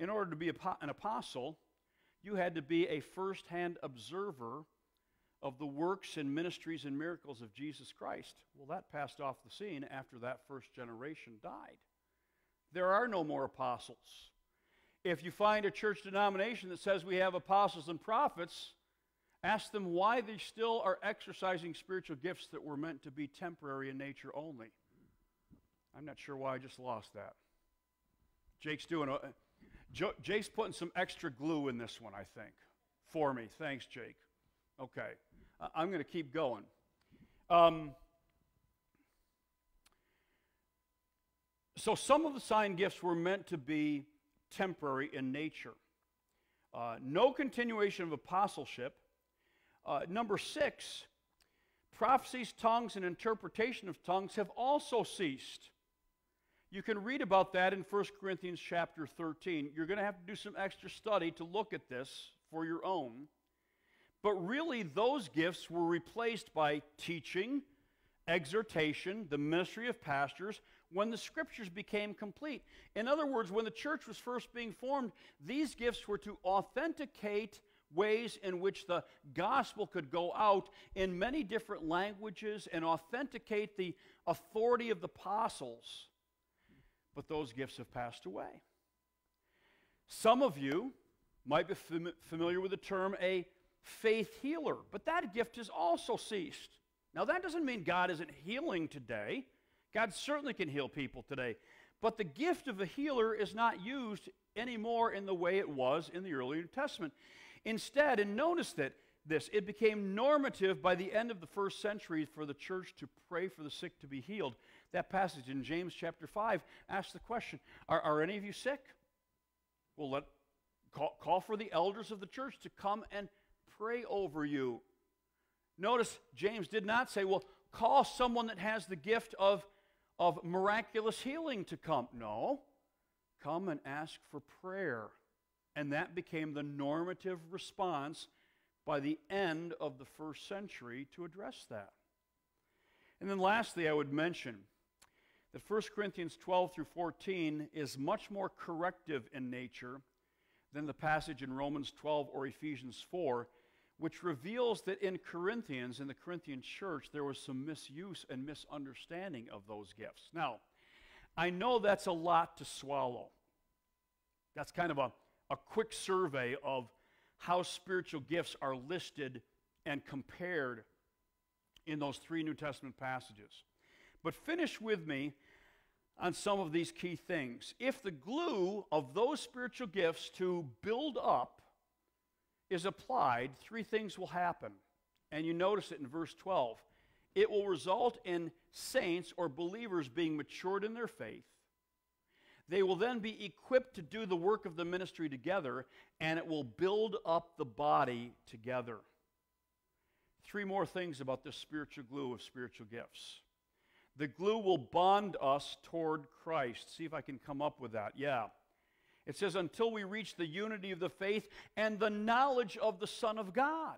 In order to be an apostle, you had to be a first hand observer of the works and ministries and miracles of Jesus Christ. Well, that passed off the scene after that first generation died. There are no more apostles. If you find a church denomination that says we have apostles and prophets, ask them why they still are exercising spiritual gifts that were meant to be temporary in nature only. I'm not sure why I just lost that. Jake's doing a, Jake's putting some extra glue in this one, I think, for me. Thanks, Jake. Okay. I'm going to keep going. Um, so some of the sign gifts were meant to be temporary in nature. Uh, no continuation of apostleship. Uh, number six, prophecies, tongues, and interpretation of tongues have also ceased. You can read about that in 1 Corinthians chapter 13. You're going to have to do some extra study to look at this for your own. But really, those gifts were replaced by teaching, exhortation, the ministry of pastors, when the scriptures became complete. In other words, when the church was first being formed, these gifts were to authenticate ways in which the gospel could go out in many different languages and authenticate the authority of the apostles. But those gifts have passed away. Some of you might be fam- familiar with the term a faith healer, but that gift has also ceased. Now, that doesn't mean God isn't healing today. God certainly can heal people today. But the gift of a healer is not used anymore in the way it was in the early New Testament. Instead, and notice that this, it became normative by the end of the first century for the church to pray for the sick to be healed. That passage in James chapter 5 asks the question Are, are any of you sick? Well, let, call, call for the elders of the church to come and pray over you. Notice James did not say, Well, call someone that has the gift of of miraculous healing to come. No, come and ask for prayer. And that became the normative response by the end of the first century to address that. And then lastly, I would mention that 1 Corinthians 12 through 14 is much more corrective in nature than the passage in Romans 12 or Ephesians 4 which reveals that in Corinthians, in the Corinthian church, there was some misuse and misunderstanding of those gifts. Now, I know that's a lot to swallow. That's kind of a, a quick survey of how spiritual gifts are listed and compared in those three New Testament passages. But finish with me on some of these key things. If the glue of those spiritual gifts to build up is applied, three things will happen. And you notice it in verse 12. It will result in saints or believers being matured in their faith. They will then be equipped to do the work of the ministry together, and it will build up the body together. Three more things about this spiritual glue of spiritual gifts. The glue will bond us toward Christ. See if I can come up with that. Yeah. It says, until we reach the unity of the faith and the knowledge of the Son of God.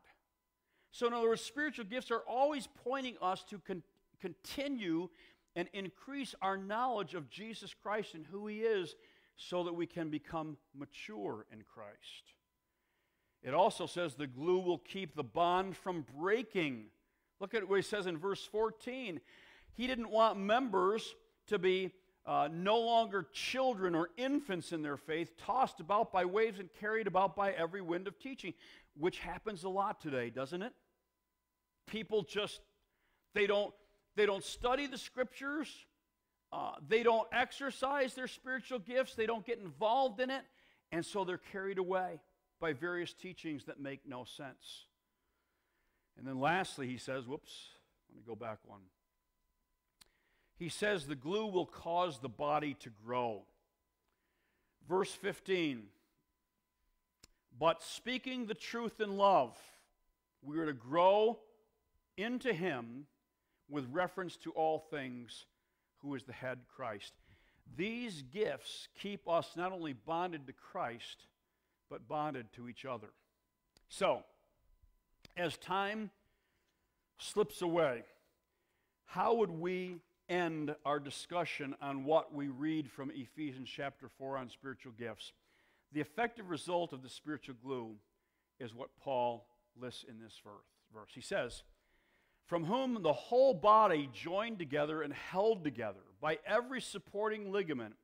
So, in other words, spiritual gifts are always pointing us to con- continue and increase our knowledge of Jesus Christ and who He is so that we can become mature in Christ. It also says the glue will keep the bond from breaking. Look at what he says in verse 14. He didn't want members to be uh, no longer children or infants in their faith, tossed about by waves and carried about by every wind of teaching, which happens a lot today, doesn't it? People just, they don't, they don't study the scriptures, uh, they don't exercise their spiritual gifts, they don't get involved in it, and so they're carried away by various teachings that make no sense. And then lastly, he says, whoops, let me go back one he says the glue will cause the body to grow. Verse 15 But speaking the truth in love, we are to grow into him with reference to all things, who is the head Christ. These gifts keep us not only bonded to Christ, but bonded to each other. So, as time slips away, how would we end our discussion on what we read from Ephesians chapter 4 on spiritual gifts. The effective result of the spiritual glue is what Paul lists in this verse. He says, From whom the whole body joined together and held together by every supporting ligament,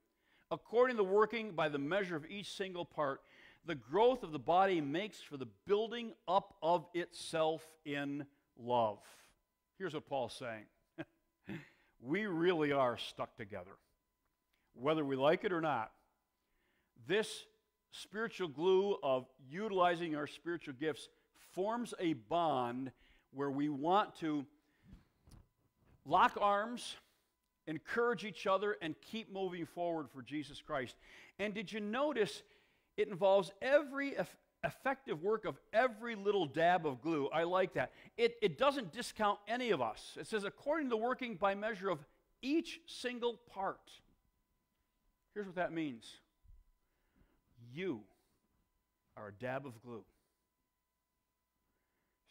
according to the working by the measure of each single part, the growth of the body makes for the building up of itself in love. Here's what Paul's saying we really are stuck together, whether we like it or not. This spiritual glue of utilizing our spiritual gifts forms a bond where we want to lock arms encourage each other, and keep moving forward for Jesus Christ. And did you notice it involves every effective work of every little dab of glue? I like that. It, it doesn't discount any of us. It says, according to the working by measure of each single part. Here's what that means you are a dab of glue.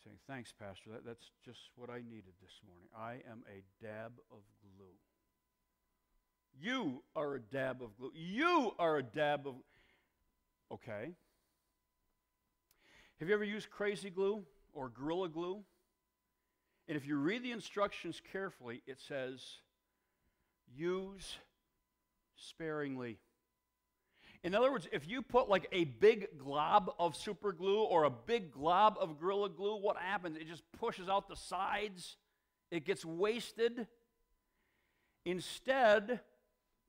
Saying, thanks, Pastor. That, that's just what I needed this morning. I am a dab of glue. You are a dab of glue. You are a dab of. Okay. Have you ever used crazy glue or gorilla glue? And if you read the instructions carefully, it says use sparingly. In other words, if you put like a big glob of super glue or a big glob of Gorilla Glue, what happens? It just pushes out the sides, it gets wasted. Instead,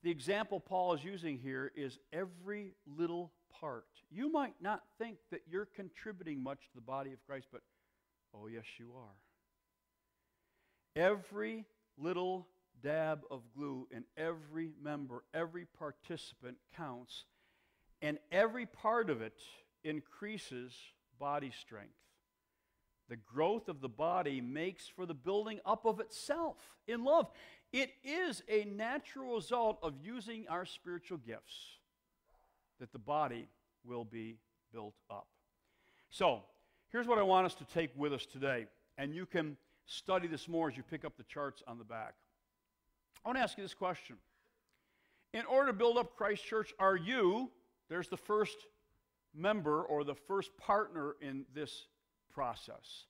the example Paul is using here is every little You might not think that you're contributing much to the body of Christ, but oh, yes, you are. Every little dab of glue in every member, every participant counts, and every part of it increases body strength. The growth of the body makes for the building up of itself in love. It is a natural result of using our spiritual gifts that the body will be built up. So, here's what I want us to take with us today, and you can study this more as you pick up the charts on the back. I want to ask you this question. In order to build up Christ Church, are you, there's the first member or the first partner in this process,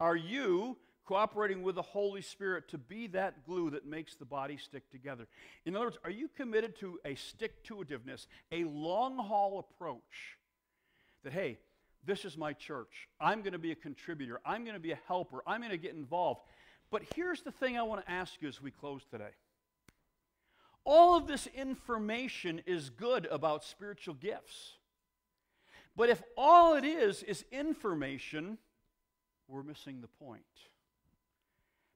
are you cooperating with the Holy Spirit to be that glue that makes the body stick together? In other words, are you committed to a stick to itiveness, a long haul approach that, hey, this is my church. I'm going to be a contributor. I'm going to be a helper. I'm going to get involved. But here's the thing I want to ask you as we close today. All of this information is good about spiritual gifts. But if all it is is information, we're missing the point.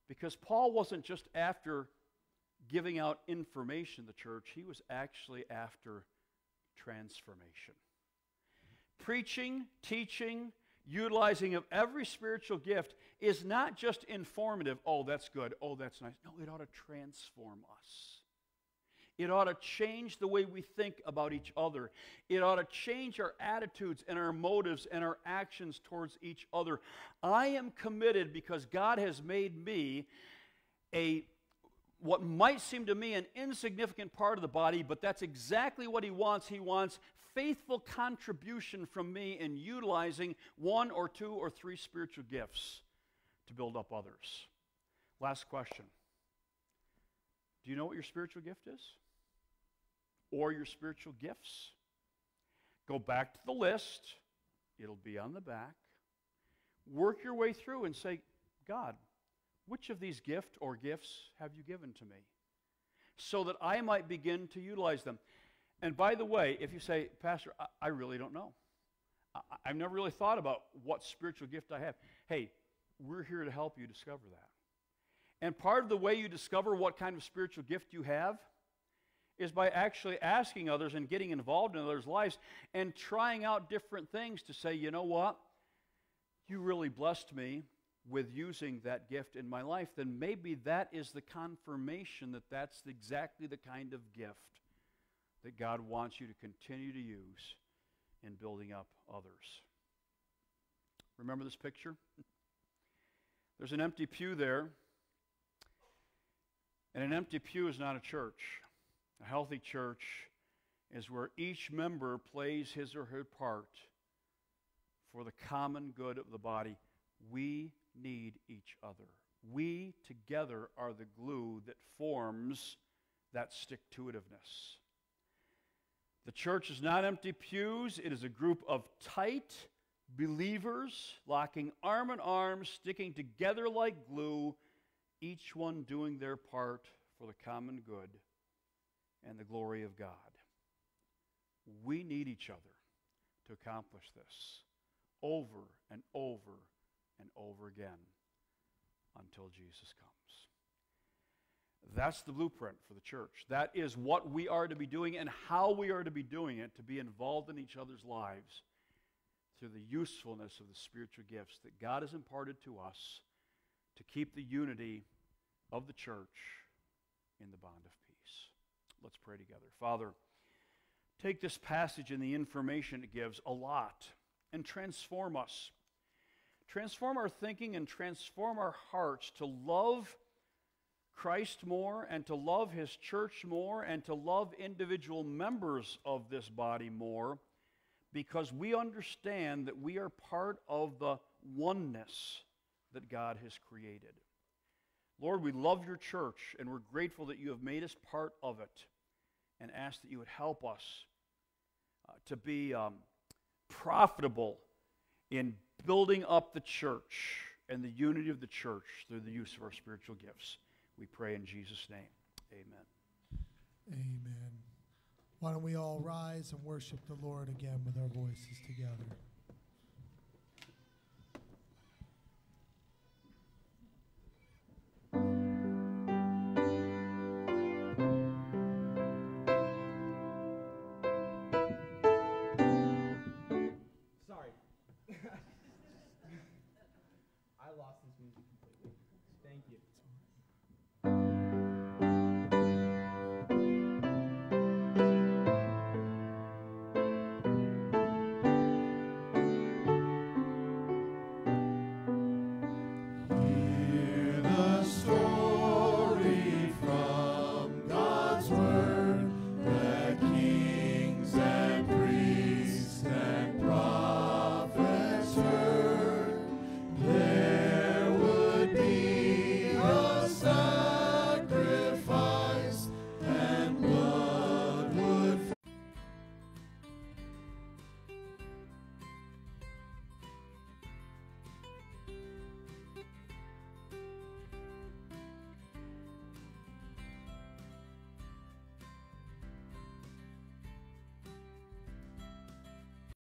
Because Paul wasn't just after giving out information to the church, he was actually after transformation. Preaching, teaching, utilizing of every spiritual gift is not just informative, oh, that's good, oh, that's nice. No, it ought to transform us. It ought to change the way we think about each other. It ought to change our attitudes and our motives and our actions towards each other. I am committed because God has made me a what might seem to me an insignificant part of the body, but that's exactly what he wants. He wants faithful contribution from me in utilizing one or two or three spiritual gifts to build up others. Last question. Do you know what your spiritual gift is? Or your spiritual gifts. Go back to the list, it'll be on the back. Work your way through and say, God, which of these gift or gifts have you given to me? So that I might begin to utilize them. And by the way, if you say, Pastor, I, I really don't know. I, I've never really thought about what spiritual gift I have. Hey, we're here to help you discover that. And part of the way you discover what kind of spiritual gift you have is by actually asking others and getting involved in others' lives and trying out different things to say, you know what? You really blessed me with using that gift in my life. Then maybe that is the confirmation that that's exactly the kind of gift that God wants you to continue to use in building up others. Remember this picture? There's an empty pew there. And an empty pew is not a church. A healthy church is where each member plays his or her part for the common good of the body. We need each other. We together are the glue that forms that stick to itiveness. The church is not empty pews, it is a group of tight believers locking arm in arm, sticking together like glue, each one doing their part for the common good and the glory of God. We need each other to accomplish this over and over and over again until Jesus comes. That's the blueprint for the church. That is what we are to be doing and how we are to be doing it to be involved in each other's lives through the usefulness of the spiritual gifts that God has imparted to us to keep the unity of the church in the bond of peace. Let's pray together. Father, take this passage and the information it gives a lot and transform us. Transform our thinking and transform our hearts to love Christ more and to love His church more and to love individual members of this body more because we understand that we are part of the oneness that God has created. Lord, we love your church and we're grateful that you have made us part of it and ask that you would help us uh, to be um, profitable in building up the church and the unity of the church through the use of our spiritual gifts. We pray in Jesus' name. Amen. Amen. Why don't we all rise and worship the Lord again with our voices together?